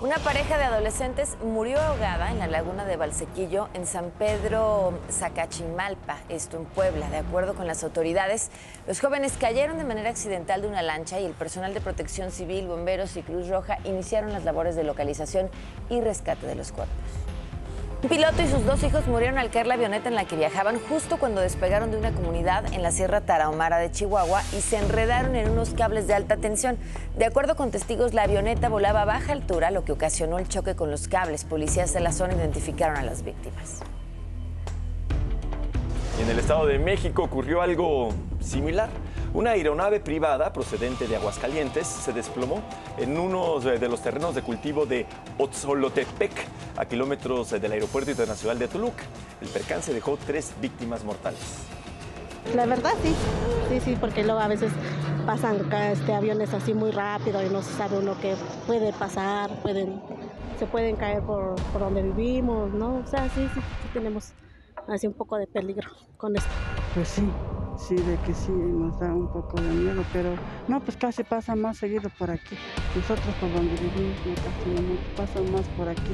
Una pareja de adolescentes murió ahogada en la laguna de Valsequillo, en San Pedro Zacachimalpa, esto en Puebla. De acuerdo con las autoridades, los jóvenes cayeron de manera accidental de una lancha y el personal de protección civil, bomberos y Cruz Roja iniciaron las labores de localización y rescate de los cuerpos. Un piloto y sus dos hijos murieron al caer la avioneta en la que viajaban justo cuando despegaron de una comunidad en la Sierra Tarahumara de Chihuahua y se enredaron en unos cables de alta tensión. De acuerdo con testigos, la avioneta volaba a baja altura, lo que ocasionó el choque con los cables. Policías de la zona identificaron a las víctimas. En el Estado de México ocurrió algo similar. Una aeronave privada procedente de Aguascalientes se desplomó en uno de los terrenos de cultivo de Otzolotepec, a kilómetros del Aeropuerto Internacional de Toluca. El percance dejó tres víctimas mortales. La verdad sí, sí, sí, porque luego a veces pasan este, aviones así muy rápido y no se sabe uno qué puede pasar, pueden, se pueden caer por, por donde vivimos, ¿no? O sea, sí, sí, sí tenemos así un poco de peligro con esto. Pues sí, sí, de que sí nos da un poco de miedo, pero no, pues casi pasa más seguido por aquí. Nosotros por donde vivimos, casi no pasa más por aquí.